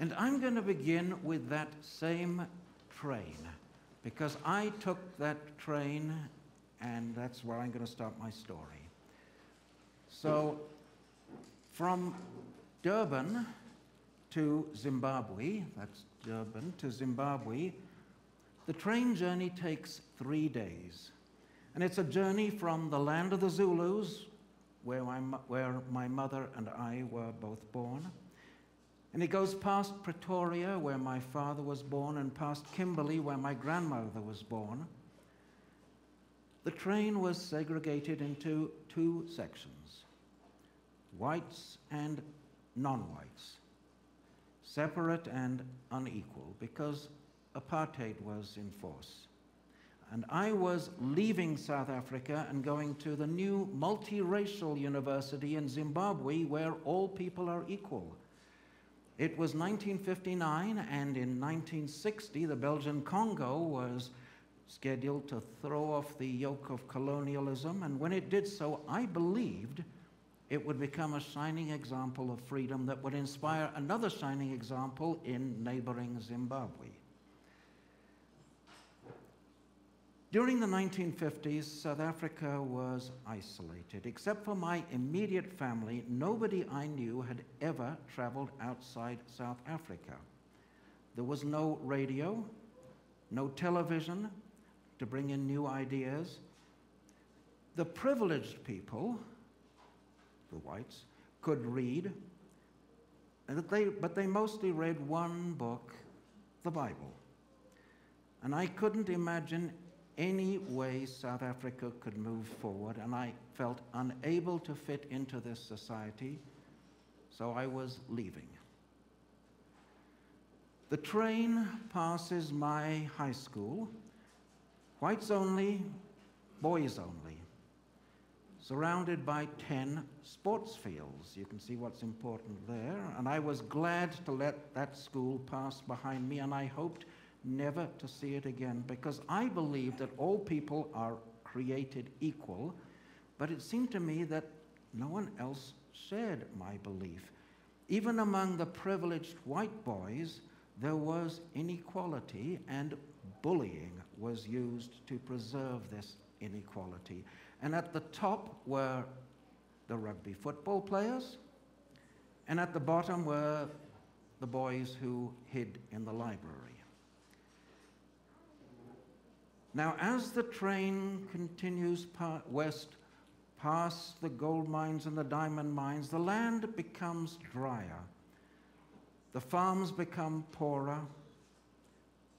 And I'm going to begin with that same train because I took that train and that's where I'm going to start my story. So, from Durban to Zimbabwe, that's Durban to Zimbabwe, the train journey takes three days. And it's a journey from the land of the Zulus, where my, where my mother and I were both born. And it goes past Pretoria, where my father was born, and past Kimberley, where my grandmother was born. The train was segregated into two sections whites and non whites, separate and unequal, because apartheid was in force. And I was leaving South Africa and going to the new multiracial university in Zimbabwe where all people are equal. It was 1959, and in 1960, the Belgian Congo was scheduled to throw off the yoke of colonialism. And when it did so, I believed it would become a shining example of freedom that would inspire another shining example in neighboring Zimbabwe. During the 1950s, South Africa was isolated. Except for my immediate family, nobody I knew had ever traveled outside South Africa. There was no radio, no television to bring in new ideas. The privileged people, the whites, could read, but they, but they mostly read one book, the Bible. And I couldn't imagine any way South Africa could move forward, and I felt unable to fit into this society, so I was leaving. The train passes my high school, whites only, boys only, surrounded by 10 sports fields. You can see what's important there. And I was glad to let that school pass behind me, and I hoped never to see it again because I believe that all people are created equal, but it seemed to me that no one else shared my belief. Even among the privileged white boys, there was inequality, and bullying was used to preserve this inequality. And at the top were the rugby football players, and at the bottom were the boys who hid in the library. Now, as the train continues west past the gold mines and the diamond mines, the land becomes drier. The farms become poorer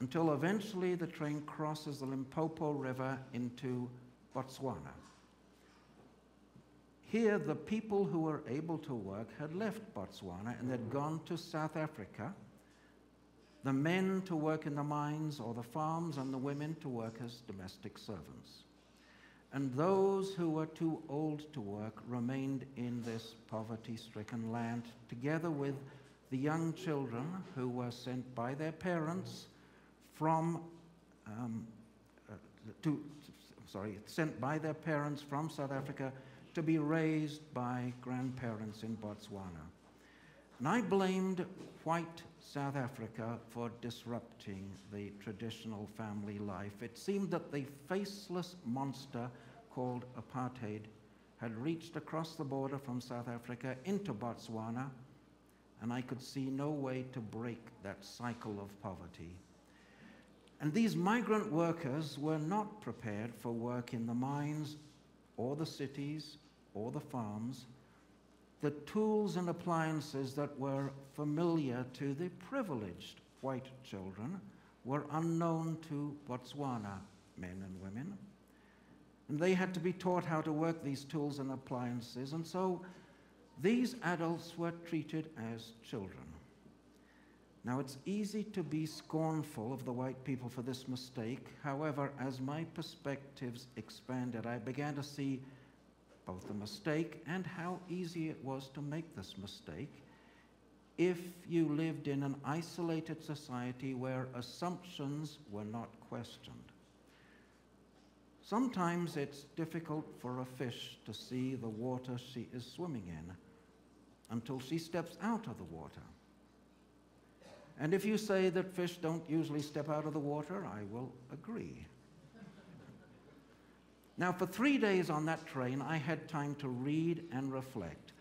until eventually the train crosses the Limpopo River into Botswana. Here, the people who were able to work had left Botswana and had gone to South Africa the men to work in the mines or the farms, and the women to work as domestic servants. And those who were too old to work remained in this poverty stricken land, together with the young children who were sent by their parents from um, uh, to, sorry, sent by their parents from South Africa to be raised by grandparents in Botswana. And I blamed white South Africa for disrupting the traditional family life. It seemed that the faceless monster called apartheid had reached across the border from South Africa into Botswana, and I could see no way to break that cycle of poverty. And these migrant workers were not prepared for work in the mines or the cities or the farms the tools and appliances that were familiar to the privileged white children were unknown to Botswana men and women. And they had to be taught how to work these tools and appliances, and so these adults were treated as children. Now, it's easy to be scornful of the white people for this mistake. However, as my perspectives expanded, I began to see both the mistake and how easy it was to make this mistake if you lived in an isolated society where assumptions were not questioned. Sometimes it's difficult for a fish to see the water she is swimming in until she steps out of the water. And if you say that fish don't usually step out of the water, I will agree. Now, for three days on that train, I had time to read and reflect.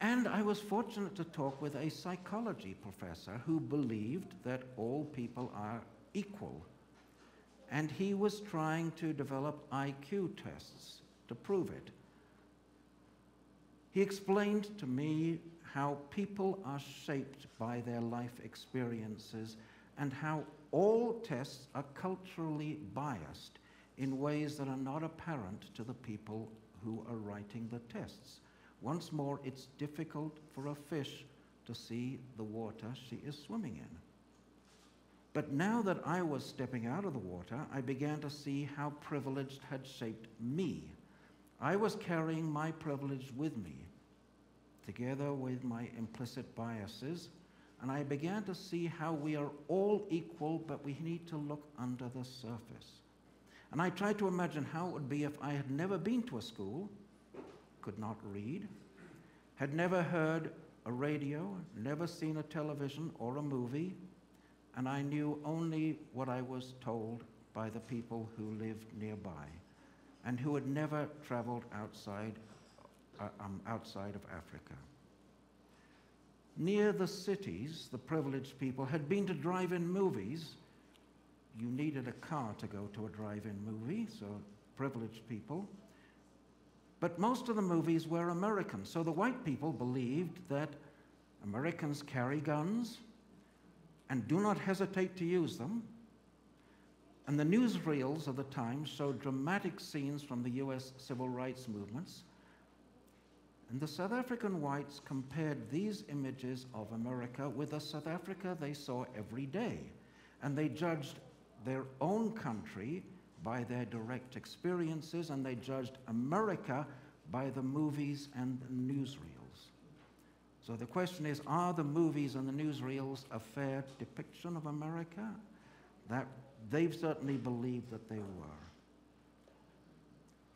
And I was fortunate to talk with a psychology professor who believed that all people are equal. And he was trying to develop IQ tests to prove it. He explained to me how people are shaped by their life experiences and how all tests are culturally biased in ways that are not apparent to the people who are writing the tests. Once more, it's difficult for a fish to see the water she is swimming in. But now that I was stepping out of the water, I began to see how privilege had shaped me. I was carrying my privilege with me, together with my implicit biases, and I began to see how we are all equal, but we need to look under the surface. And I tried to imagine how it would be if I had never been to a school, could not read, had never heard a radio, never seen a television or a movie, and I knew only what I was told by the people who lived nearby and who had never traveled outside, uh, um, outside of Africa. Near the cities, the privileged people had been to drive in movies you needed a car to go to a drive-in movie, so privileged people. But most of the movies were American, so the white people believed that Americans carry guns and do not hesitate to use them. And the newsreels of the time showed dramatic scenes from the US civil rights movements. And the South African whites compared these images of America with the South Africa they saw every day. And they judged their own country by their direct experiences, and they judged America by the movies and the newsreels. So the question is are the movies and the newsreels a fair depiction of America? That they've certainly believed that they were.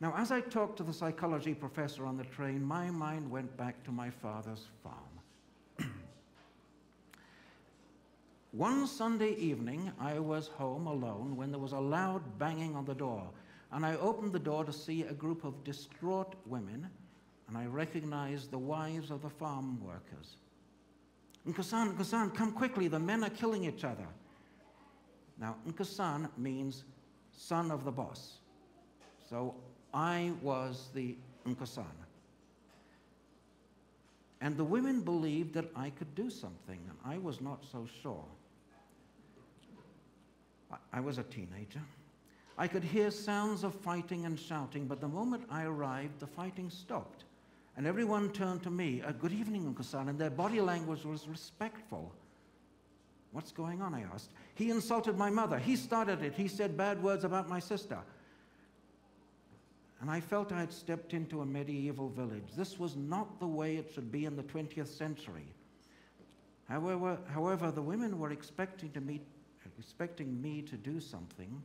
Now, as I talked to the psychology professor on the train, my mind went back to my father's farm. One Sunday evening, I was home alone when there was a loud banging on the door, and I opened the door to see a group of distraught women, and I recognized the wives of the farm workers. Nkosan, Nkosan, come quickly, the men are killing each other. Now, Nkosan means son of the boss. So I was the Nkosan. And the women believed that I could do something, and I was not so sure. I was a teenager. I could hear sounds of fighting and shouting, but the moment I arrived, the fighting stopped. And everyone turned to me, uh, Good evening, Nkosan, and their body language was respectful. What's going on? I asked. He insulted my mother. He started it. He said bad words about my sister. And I felt I had stepped into a medieval village. This was not the way it should be in the 20th century. However, however the women were expecting to meet expecting me to do something,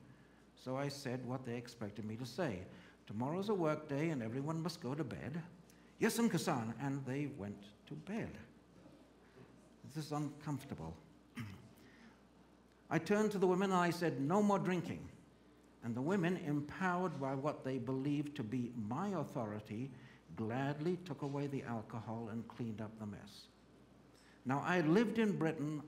so I said what they expected me to say. Tomorrow's a work day and everyone must go to bed. Yes, Nkosan, and they went to bed. This is uncomfortable. I turned to the women and I said, No more drinking. And the women, empowered by what they believed to be my authority, gladly took away the alcohol and cleaned up the mess. Now, I lived in Britain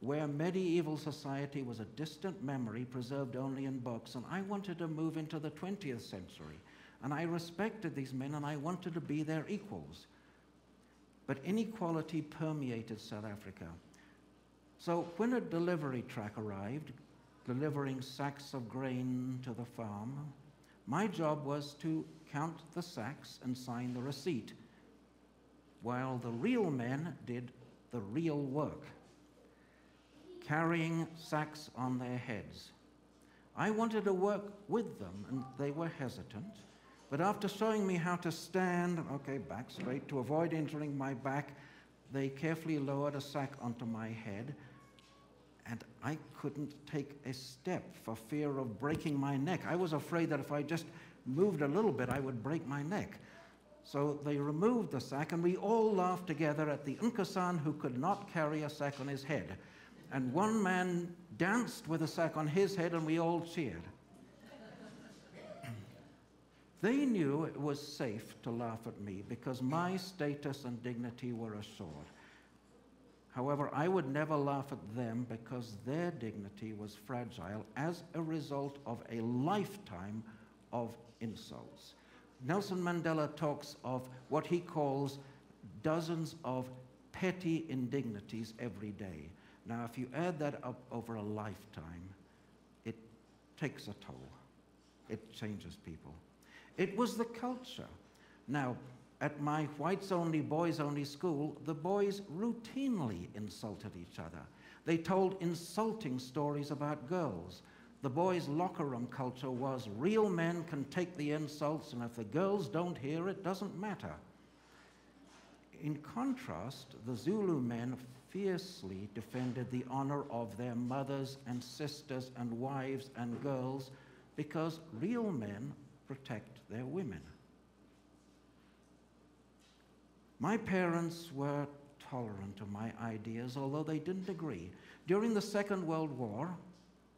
where medieval society was a distant memory preserved only in books, and I wanted to move into the 20th century. And I respected these men and I wanted to be their equals. But inequality permeated South Africa. So when a delivery truck arrived, delivering sacks of grain to the farm, my job was to count the sacks and sign the receipt, while the real men did the real work carrying sacks on their heads. I wanted to work with them, and they were hesitant. But after showing me how to stand, okay, back straight, to avoid injuring my back, they carefully lowered a sack onto my head, and I couldn't take a step for fear of breaking my neck. I was afraid that if I just moved a little bit, I would break my neck. So they removed the sack, and we all laughed together at the Nkosan who could not carry a sack on his head. And one man danced with a sack on his head, and we all cheered. they knew it was safe to laugh at me because my status and dignity were assured. However, I would never laugh at them because their dignity was fragile as a result of a lifetime of insults. Nelson Mandela talks of what he calls dozens of petty indignities every day. Now, if you add that up over a lifetime, it takes a toll. It changes people. It was the culture. Now, at my whites only, boys only school, the boys routinely insulted each other. They told insulting stories about girls. The boys' locker room culture was real men can take the insults, and if the girls don't hear it, doesn't matter. In contrast, the Zulu men fiercely defended the honor of their mothers and sisters and wives and girls because real men protect their women. My parents were tolerant of my ideas, although they didn't agree. During the Second World War,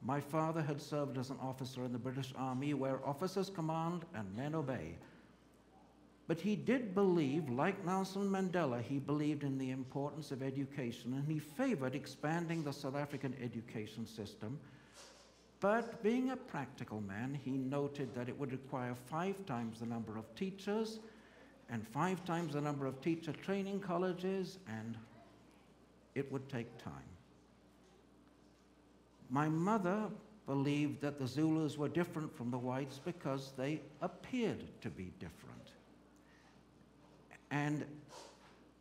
my father had served as an officer in the British Army where officers command and men obey. But he did believe, like Nelson Mandela, he believed in the importance of education and he favored expanding the South African education system. But being a practical man, he noted that it would require five times the number of teachers and five times the number of teacher training colleges, and it would take time. My mother believed that the Zulus were different from the whites because they appeared to be different. And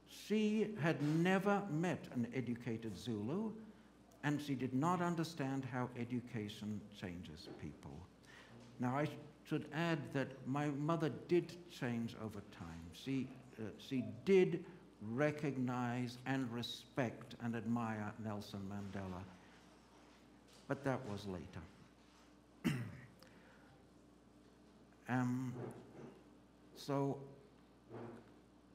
she had never met an educated Zulu, and she did not understand how education changes people. Now, I should add that my mother did change over time. She, uh, she did recognize and respect and admire Nelson Mandela, but that was later. um, so,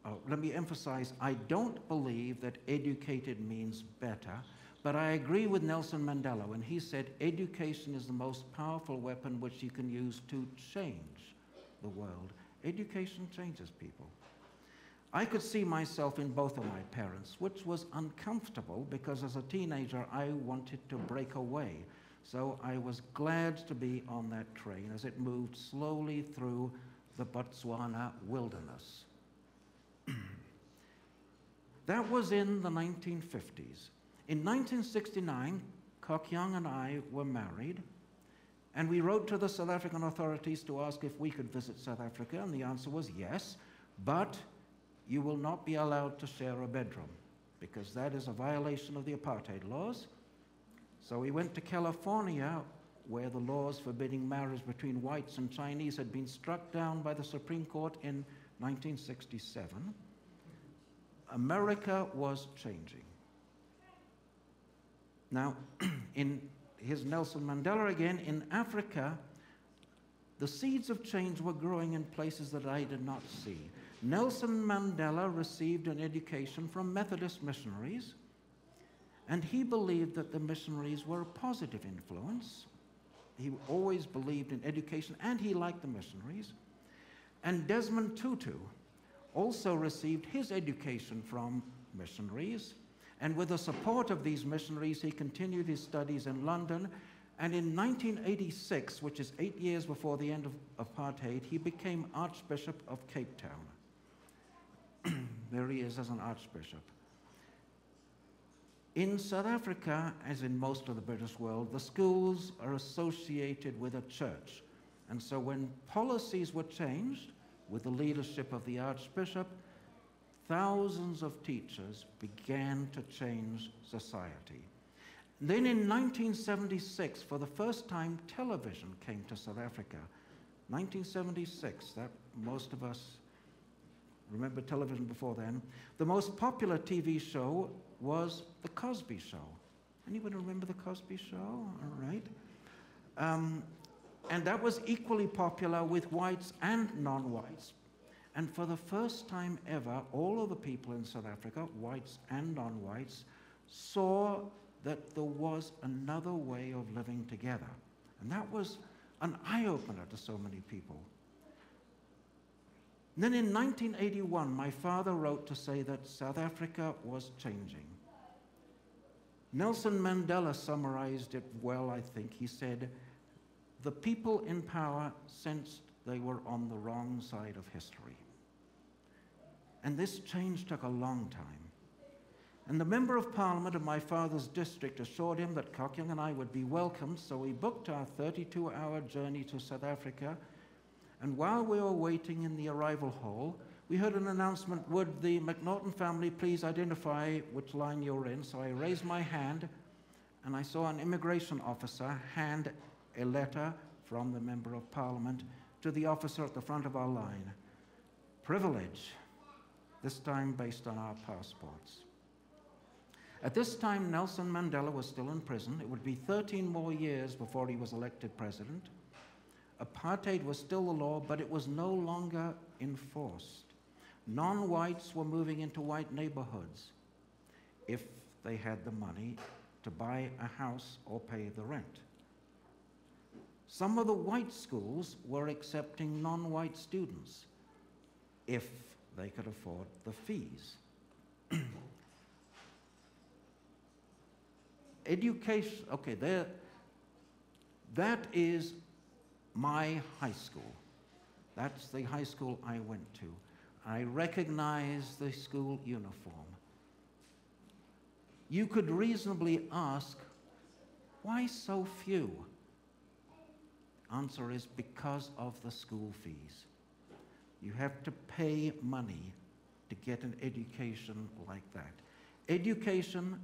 oh, let me emphasize I don't believe that educated means better. But I agree with Nelson Mandela when he said education is the most powerful weapon which you can use to change the world. Education changes people. I could see myself in both of my parents, which was uncomfortable because as a teenager I wanted to break away. So I was glad to be on that train as it moved slowly through the Botswana wilderness. That was in the 1950s. In 1969, Kok Young and I were married, and we wrote to the South African authorities to ask if we could visit South Africa, and the answer was yes, but you will not be allowed to share a bedroom because that is a violation of the apartheid laws. So we went to California, where the laws forbidding marriage between whites and Chinese had been struck down by the Supreme Court in 1967. America was changing. Now, in his Nelson Mandela again, in Africa, the seeds of change were growing in places that I did not see. Nelson Mandela received an education from Methodist missionaries, and he believed that the missionaries were a positive influence. He always believed in education, and he liked the missionaries. And Desmond Tutu also received his education from missionaries and with the support of these missionaries, he continued his studies in London. And in 1986, which is eight years before the end of apartheid, he became Archbishop of Cape Town. there he is as an Archbishop. In South Africa, as in most of the British world, the schools are associated with a church. And so when policies were changed with the leadership of the Archbishop, thousands of teachers began to change society. Then in 1976, for the first time, television came to South Africa. 1976, that most of us remember television before then. The most popular TV show was The Cosby Show. Anyone remember The Cosby Show? All right. Um, and that was equally popular with whites and non whites. And for the first time ever, all of the people in South Africa, whites and non whites, saw that there was another way of living together. And that was an eye opener to so many people. And then in 1981, my father wrote to say that South Africa was changing. Nelson Mandela summarized it well, I think. He said, The people in power sensed they were on the wrong side of history. And this change took a long time. And the Member of Parliament of my father's district assured him that Kok and I would be welcomed, so we booked our 32 hour journey to South Africa. And while we were waiting in the arrival hall, we heard an announcement Would the McNaughton family please identify which line you're in? So I raised my hand and I saw an immigration officer hand a letter from the Member of Parliament to the officer at the front of our line. Privilege, this time based on our passports. At this time, Nelson Mandela was still in prison. It would be 13 more years before he was elected president. Apartheid was still the law, but it was no longer enforced. Non whites were moving into white neighborhoods if they had the money to buy a house or pay the rent. Some of the white schools were accepting non white students if they could afford the fees. education, okay, there, that is my high school. That's the high school I went to. I recognize the school uniform. You could reasonably ask, why so few? Answer is because of the school fees. You have to pay money to get an education like that. Education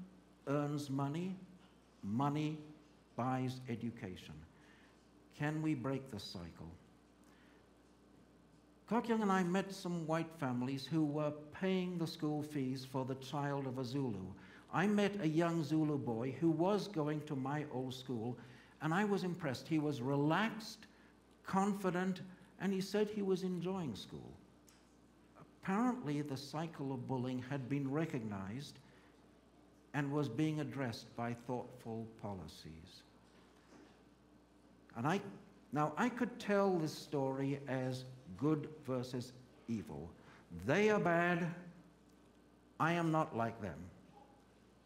earns money, Money buys education. Can we break the cycle? Kok Young and I met some white families who were paying the school fees for the child of a Zulu. I met a young Zulu boy who was going to my old school, and I was impressed. He was relaxed, confident, and he said he was enjoying school. Apparently, the cycle of bullying had been recognized and was being addressed by thoughtful policies. And I, now I could tell this story as good versus evil. They are bad, I am not like them.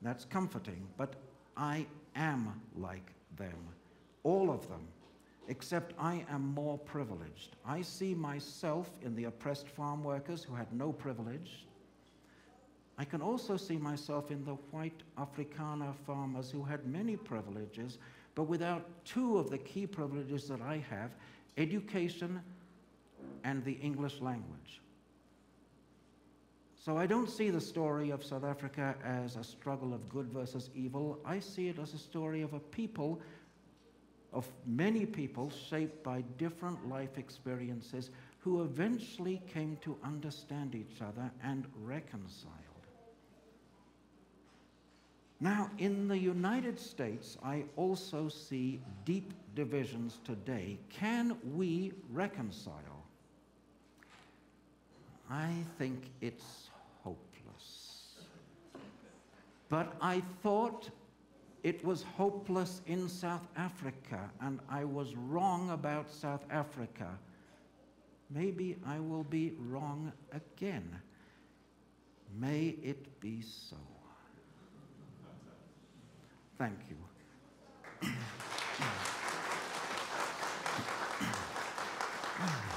That's comforting, but I am like them, all of them, except I am more privileged. I see myself in the oppressed farm workers who had no privilege, I can also see myself in the white Afrikaner farmers who had many privileges, but without two of the key privileges that I have education and the English language. So I don't see the story of South Africa as a struggle of good versus evil. I see it as a story of a people, of many people shaped by different life experiences who eventually came to understand each other and reconcile. Now, in the United States, I also see deep divisions today. Can we reconcile? I think it's hopeless. But I thought it was hopeless in South Africa, and I was wrong about South Africa. Maybe I will be wrong again. May it be so. Thank you.